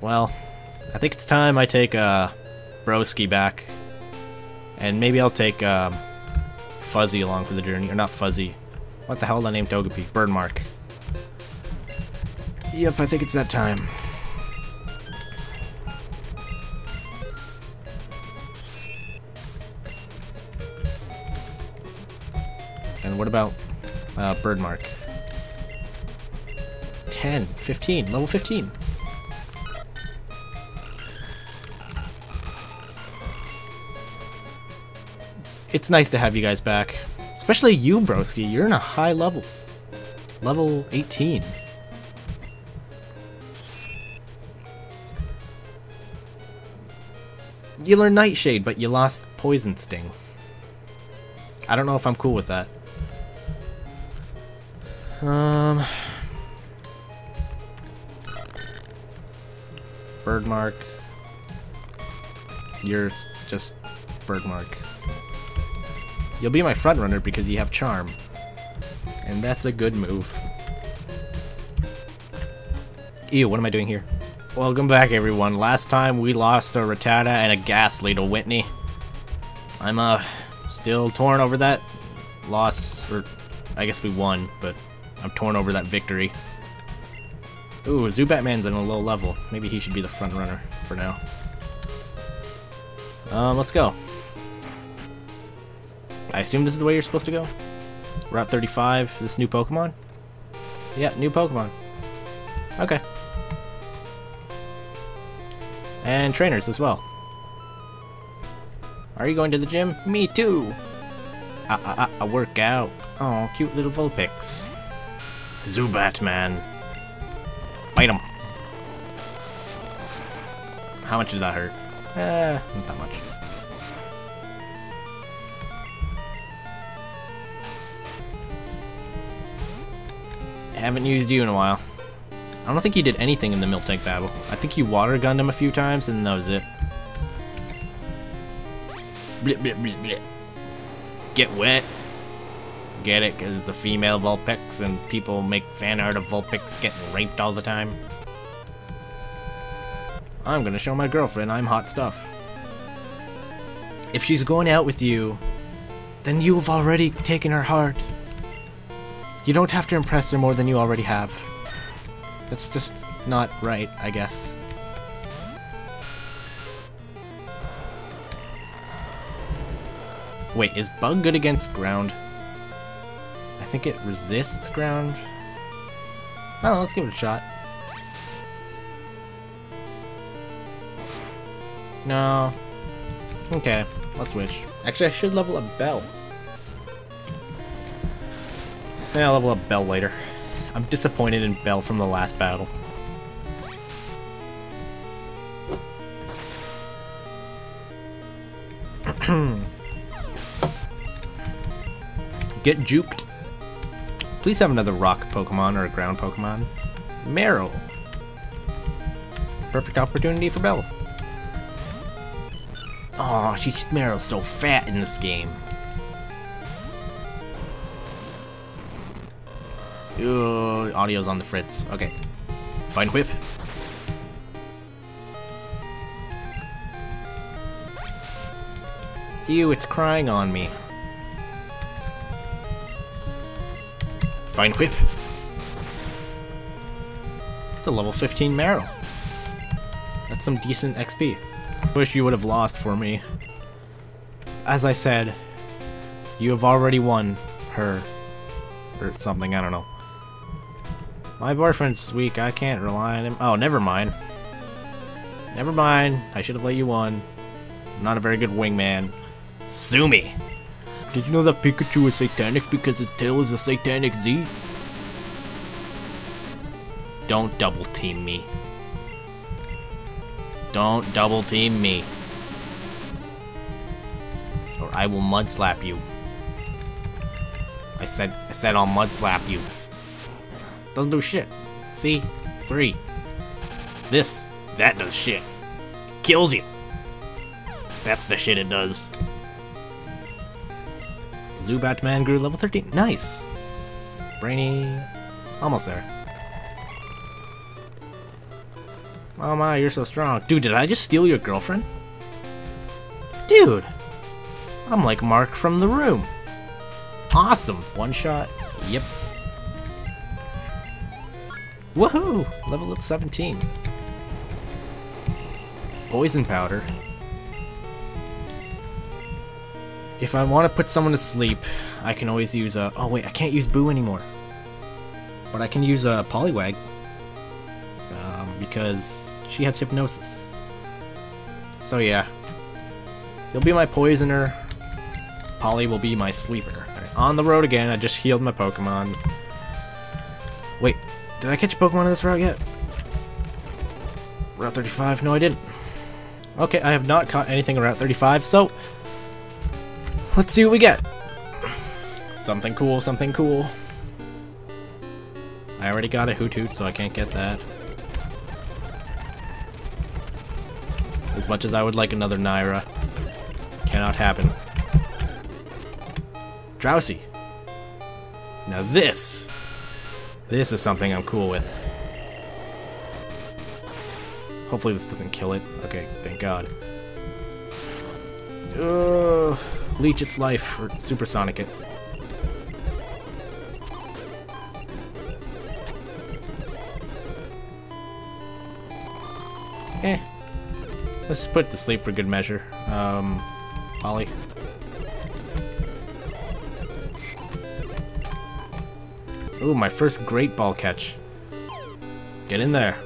Well, I think it's time I take uh, Broski back. And maybe I'll take um, Fuzzy along for the journey. Or not Fuzzy. What the hell did I name Togepi? Birdmark. Yep, I think it's that time. And what about uh, Birdmark? 10, 15, level 15. It's nice to have you guys back. Especially you, Broski. You're in a high level. Level 18. You learned Nightshade, but you lost Poison Sting. I don't know if I'm cool with that. Um... Birdmark. You're just Birdmark. You'll be my front runner because you have Charm. And that's a good move. Ew, what am I doing here? Welcome back, everyone. Last time we lost a Rattata and a Gastly to Whitney. I'm, uh, still torn over that loss, or I guess we won, but I'm torn over that victory. Ooh, Zubatman's in a low level. Maybe he should be the front runner for now. Um, let's go. I assume this is the way you're supposed to go? Route 35, this new Pokemon? Yeah, new Pokemon. Okay. And trainers as well. Are you going to the gym? Me too! I, I, I work out. Oh, cute little Vulpix. Zubat, man. Bite him. How much did that hurt? Eh, not that much. Haven't used you in a while. I don't think you did anything in the Miltank battle. I think you water gunned him a few times and that was it. Blip, blip, blip, blip. Get wet. Get it, because it's a female Vulpix and people make fan art of Vulpix getting raped all the time. I'm gonna show my girlfriend I'm hot stuff. If she's going out with you, then you've already taken her heart. You don't have to impress her more than you already have. That's just not right, I guess. Wait, is Bug good against ground? I think it resists ground. Oh, let's give it a shot. No. Okay, let's switch. Actually, I should level up Bell. Yeah, I'll level up Bell later. I'm disappointed in Bell from the last battle. Get juked. Please have another rock Pokemon or a ground Pokemon. Marill. Perfect opportunity for Bell. Oh, she Marill's so fat in this game. Ooh, audio's on the fritz. Okay. Vine Whip. Ew, it's crying on me. Vine Whip. It's a level 15 Marill. That's some decent XP. Wish you would have lost for me. As I said, you have already won her. Or something, I don't know. My boyfriend's weak, I can't rely on him. Oh, never mind. Never mind, I should have let you won. I'm not a very good wingman. Sue me! Did you know that Pikachu is satanic because his tail is a satanic Z? Don't double team me. Don't double team me. Or I will mud slap you. I said I said I'll mud slap you. Doesn't do shit. See? Three. This, that does shit. Kills you. That's the shit it does. Zubat Man grew level 13. Nice! Brainy... Almost there. Oh my, you're so strong. Dude, did I just steal your girlfriend? Dude! I'm like Mark from the room. Awesome. One shot. Yep. Woohoo! Level at 17. Poison powder. If I want to put someone to sleep, I can always use a... Oh wait, I can't use Boo anymore. But I can use a Poliwag. Um, because she has Hypnosis. So yeah. You'll be my Poisoner. Polly will be my Sleeper. Right, on the road again, I just healed my Pokemon. Did I catch a Pokemon on this route yet? Route 35? No, I didn't. Okay, I have not caught anything on Route 35, so... Let's see what we get. Something cool, something cool. I already got a Hoothoot, so I can't get that. As much as I would like another Naira. Cannot happen. Drowzee. Now this! This is something I'm cool with. Hopefully this doesn't kill it. Okay, thank god. Leech its life, or supersonic it. Eh. Let's put it to sleep for good measure. Um, Ollie. Ooh, my first great ball catch. Get in there.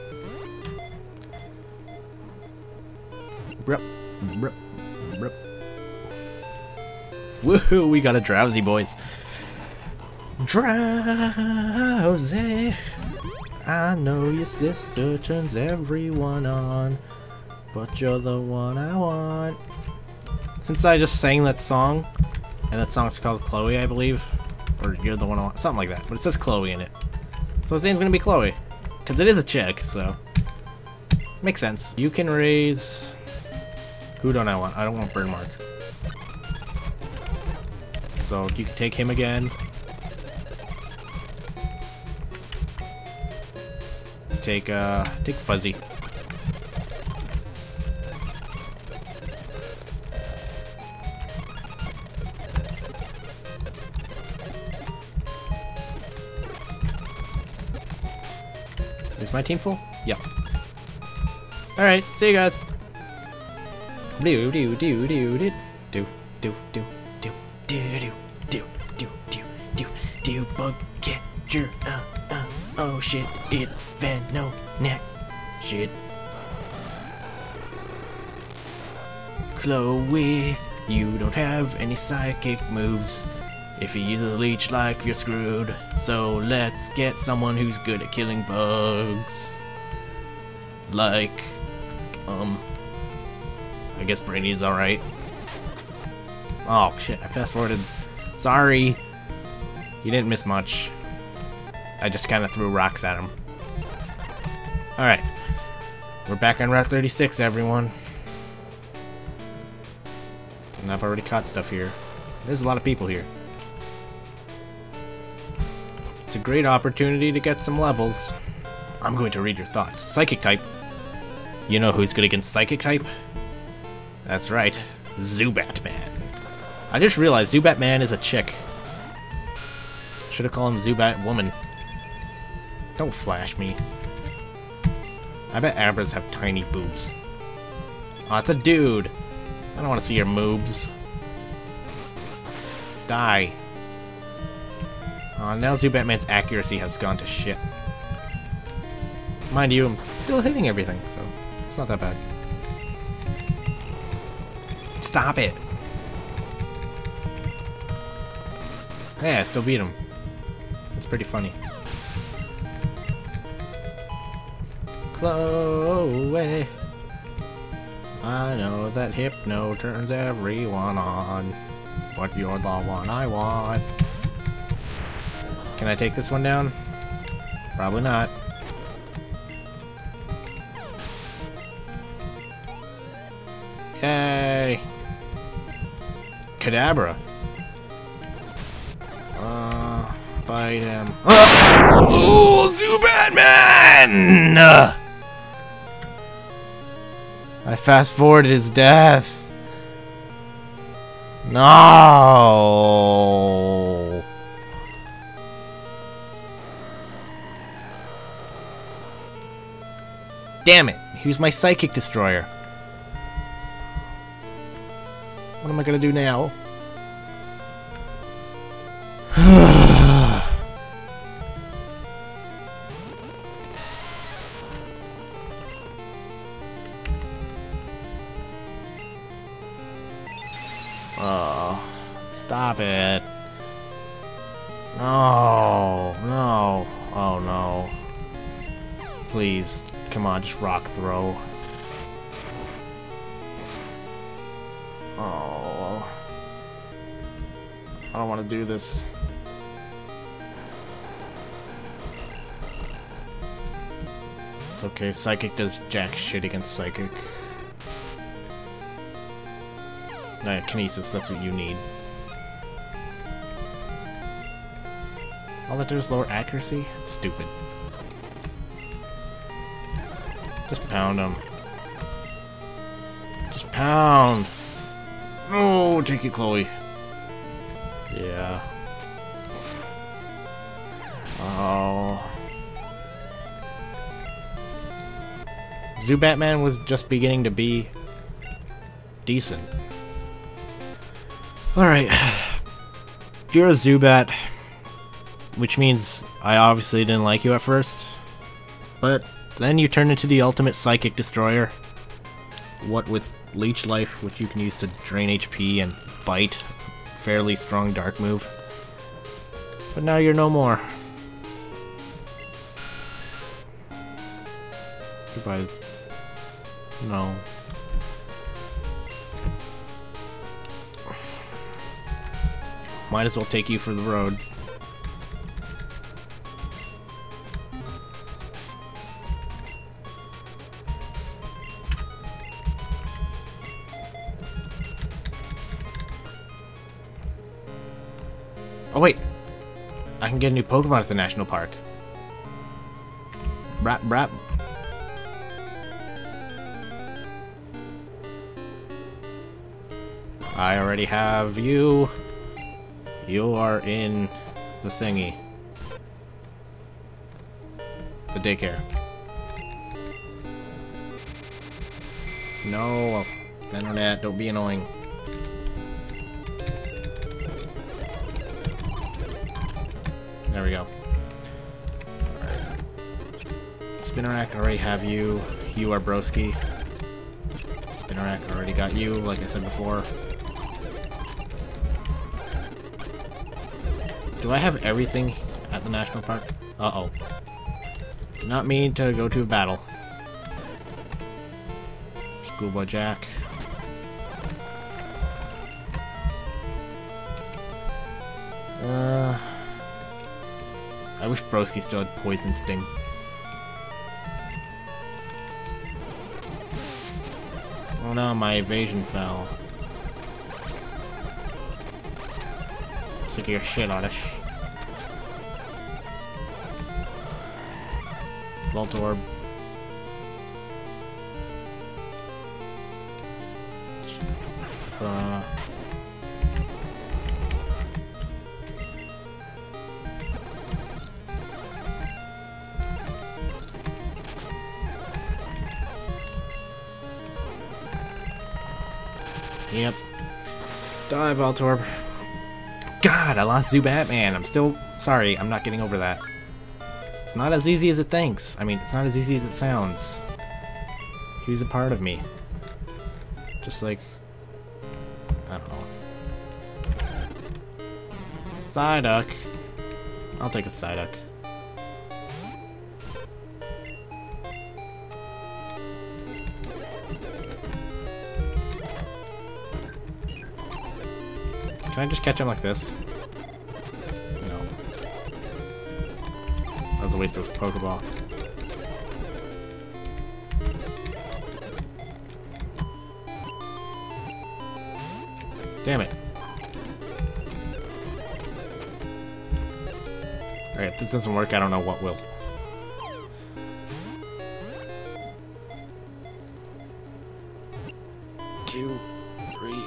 Brup, brup. Woohoo, we got a Drowzee, boys. Drowzee. I know your sister turns everyone on, but you're the one I want. Since I just sang that song, and that song's called Chloe, I believe, or you're the one I want, something like that, but it says Chloe in it. So his name's gonna be Chloe, because it is a chick, so. Makes sense. You can raise... Who don't I want? I don't want Burnmark. So you can take him again. Take, uh, take Fuzzy. My team full? Yep. Alright, see you guys. Do do do do do do do do do do do do do do do do bug catcher uh uh oh shit it's Veno neck shit Chloe you don't have any psychic moves if you use a leech life you're screwed so let's get someone who's good at killing bugs like um I guess Brainy's alright. Oh shit, I fast forwarded. Sorry. You didn't miss much. I just kind of threw rocks at him. Alright. We're back on Route 36, everyone. And I've already caught stuff here. There's a lot of people here. It's a great opportunity to get some levels. I'm going to read your thoughts. Psychic type. You know who's good against Psychic type? That's right, Zubat Man. I just realized Zubat Man is a chick. Should have called him Zubat Woman. Don't flash me. I bet Abras have tiny boobs. Oh, it's a dude. I don't want to see your moobs. Die. Oh, now Zubat Man's accuracy has gone to shit. Mind you, I'm still hitting everything, so it's not that bad. Stop it! Yeah, I still beat him. It's pretty funny. Chloe! I know that Hypno turns everyone on, but you're the one I want. Can I take this one down? Probably not. Yay! Kadabra. Uh, bite him. Oh, Zubat Man! I fast forwarded his death. No. Damn it. He was my psychic destroyer. What am I gonna do now? oh, stop it. No, no, oh no. Please, come on, just rock throw. Oh. I don't want to do this. It's okay, Psychic does jack shit against Psychic. Nah, Kinesis, that's what you need. All that does is lower accuracy? It's stupid. Just pound him. Just pound! Oh, take it, Chloe. Yeah. Oh. Zubatman was just beginning to be decent. Alright. If you're a Zubat, which means I obviously didn't like you at first, but then you turn into the ultimate Psychic Destroyer. What with Leech Life, which you can use to drain HP and Bite, fairly strong Dark move. But now you're no more. Goodbye. No. Might as well take you for the road. Oh wait, I can get a new Pokemon at the National Park. Brap brap. I already have you. You are in the thingy. The daycare. No, Internet, don't be annoying. There we go. Alright. Spinarak, already have you. You are Broski. Spinarak, already got you, like I said before. Do I have everything at the national park? Uh-oh. Not mean to go to a battle. Schoolboy Jack. Uh... I wish Broski still had Poison Sting. Oh no, my evasion fell. Sick of your shit, Oddish. Voltorb. Uh... Yep. Die, Voltorb. God, I lost Zubatman. I'm still sorry. I'm not getting over that. Not as easy as it thinks. I mean, it's not as easy as it sounds. He's a part of me. Just like... I don't know. Psyduck. I'll take a Psyduck. Can I just catch him like this? No. That was a waste of Pokeball. Damn it. Alright, if this doesn't work, I don't know what will. two, three.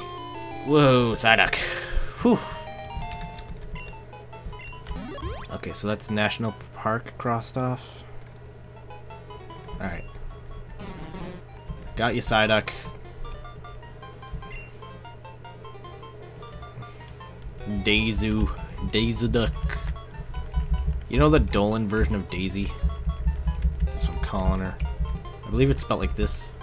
Whoa, Psyduck. Whew. Okay, so that's National Park crossed off. Alright. Got you, Psyduck. Daisy, Duck. You know the Dolan version of Daisy? That's what I'm calling her. I believe it's spelled like this.